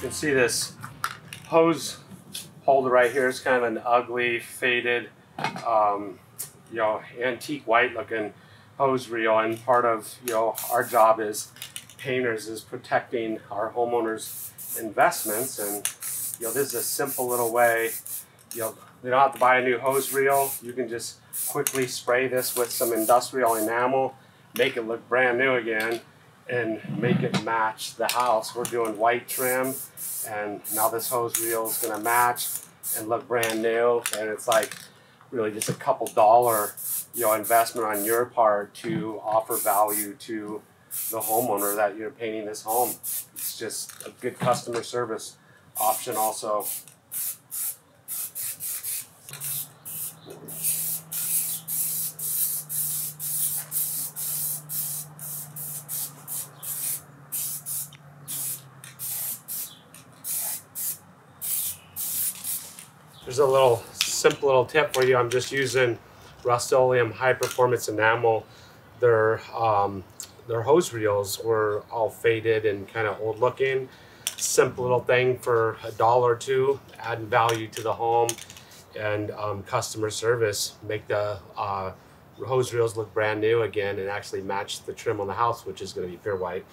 can see this hose holder right here is kind of an ugly, faded, um, you know, antique white looking hose reel. And part of, you know, our job as painters is protecting our homeowners' investments. And, you know, this is a simple little way, you know, they don't have to buy a new hose reel. You can just quickly spray this with some industrial enamel, make it look brand new again and make it match the house. We're doing white trim, and now this hose reel is going to match and look brand new. And it's like really just a couple dollar, you know, investment on your part to offer value to the homeowner that you're painting this home. It's just a good customer service option also. There's a little simple little tip for you. I'm just using Rust-Oleum high performance enamel. Their um, their hose reels were all faded and kind of old looking. Simple little thing for a dollar or two, adding value to the home and um, customer service. Make the uh, hose reels look brand new again and actually match the trim on the house, which is going to be pure white.